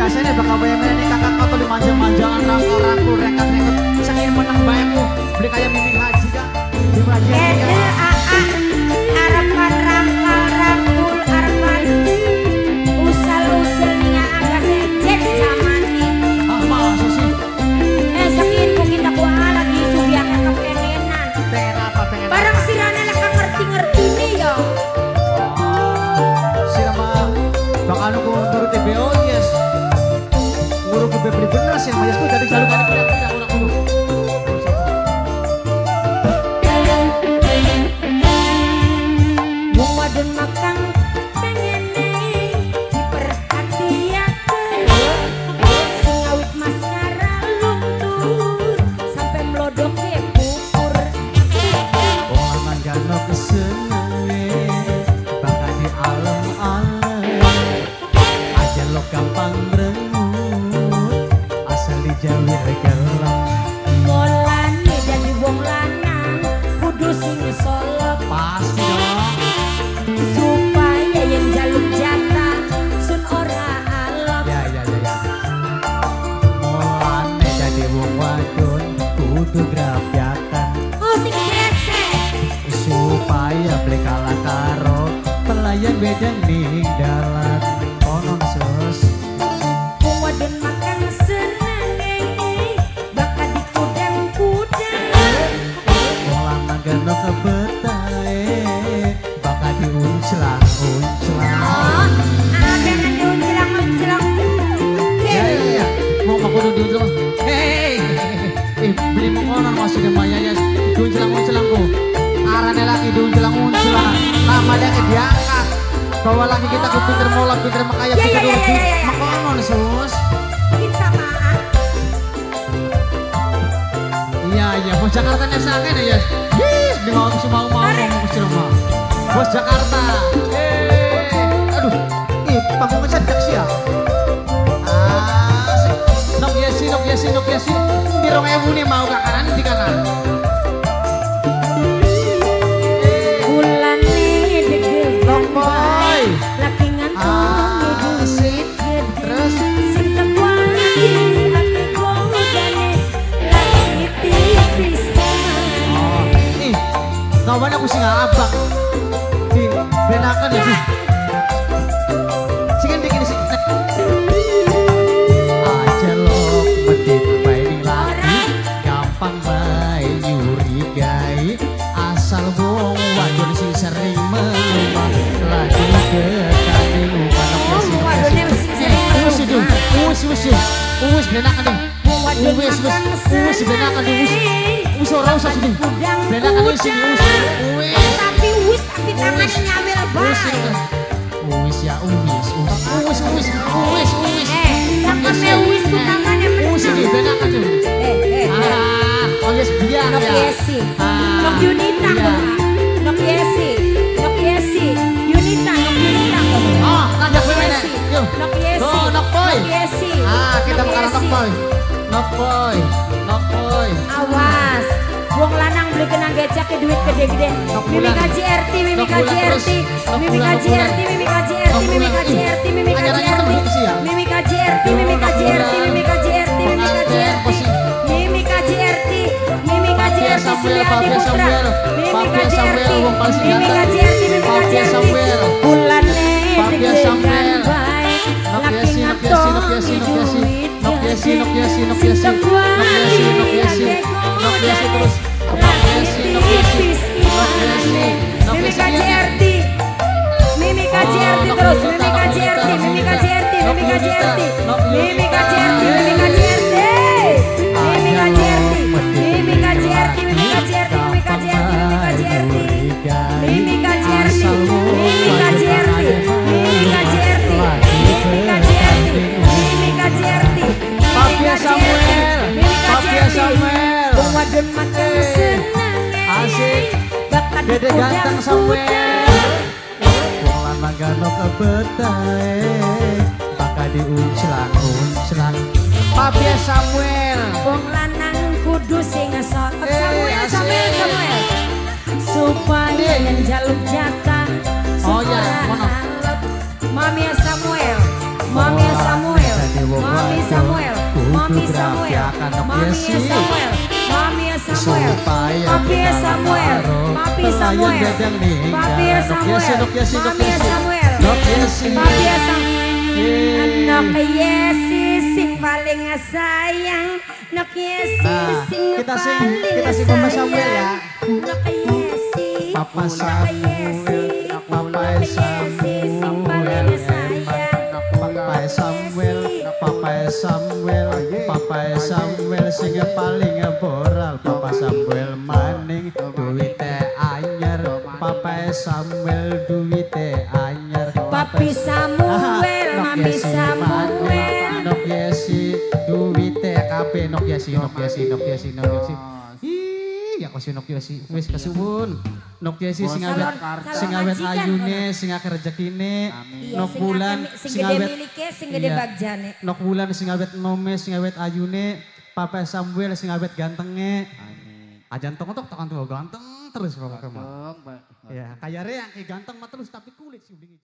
biasanya bakal bayar ini kakak kau tuh dimanja-manjangan rangkul-rangkul rekat-rekat kasih sama dari jalur kali makan kudu grapiatan musik oh, gesek supaya beli kalah karo pelayan beda ning dalan. Konon sus kuwaden makan seneng bakal dikudang kudang wong lanang genok dia ke diangkat. Bawa lagi kita ke pinter mola pinter makanya Ya, pinter ya, ya, lagi ya, mengkonon sus. Mungkin samaan iya iya. Bos Jakarta nih sangen ya yes di mau mau mau mau rumah bos Jakarta. Eh aduh. Ih panggung gak sih. Ya asik nok yesi nok yesi nok yesi birong ewu nih mau sing abang di benakan ya? Sih sing aja lo medit bayi lagi. Gampang asal wong wadon sing sering melumah lagi sing wis wis wis wis benakan deh Wadon wis wis wis benakan wis wis ora usah sini. benakan wis sini wis wis Tapi wis tapi tangannya nyawil wis bae wis ya wis wis wis wis wis Eh, tangannya wis ku tangannya wis benakan Eh, eh, eh. Ah oh yes biar Nok ya Yesi, Ah, Nok Yunita iya. kok. Nok Yesi, Nok Yesi, Yunita, Nok Yunita. Kok. Oh, ngajak gue mana? Yesi, Yuk. Nok Yesi. Go, Nok Boy. Nok Yesi. Ah, kita boy. Nok boy. Beli kenang gecak ke duit gede-gede. Mimi kaji RT, Mimi kaji. RT, Mimi kaji. RT, Mimi kaji RT, Mimi kaji RT, Mimi kaji RT, ya? Mimi kaji RT, Mimi kaji RT. Mimi kaji RT, Mimi kaji RT. Mimi kaji RT, Mimi kaji RT, Suliadi Putra. Mimi kaji RT, Mimi kaji RT, Mimi kaji RT, Samuel. Bulane Papia deg-degan Samuel. baik, laki Yesi. duit terus. Mimi KCRT terus, mimi KCRT makan Dede ganteng sampe. Wong lanang gano kebetai Maka diunclang unclang. Papi Samuel. Wong lanang kudu sing sok eh, Samuel Samuel Samuel. Supaya eh. njaluk jatah Oh ya Mami Samuel oh, Mami Samuel Mami Samuel Mami Samuel Mami Samuel supaya Papi Samuel, Papi Samuel, Papi Samuel, Yesi. Samuel, Papi Samuel. Anak Yesi sing paling sayang, Yesi Nah, sing kita sing- kita sing Mama Samuel ya. Nok Yesi, Papa Samuel. Papa Samuel, Papa Samuel, Papa Samuel sing paling boral, Papa Samuel maning duwite anyar, Papa Samuel duwite anyar, Papi Samuel, Mami Samuel. Nok Yesi duwite kabeh Nok Yesi, Nok Yesi, Nok Yesi, Nok Yesi. Ya kok si Nok Yesi, wis kesuwun. Nok Yesi sing awet sing awet ayune, sing akeh rezekine. Iya, Nok bulan sing awet milike, sing gede Iya. bagjane. Nok bulan sing awet nome, sing awet ayune. Papa Samuel sing awet gantenge. Ajan tong tok tekan tuh ganteng terus pokoknya mah. Ya, kayak re yang ganteng mah terus tapi kulit sih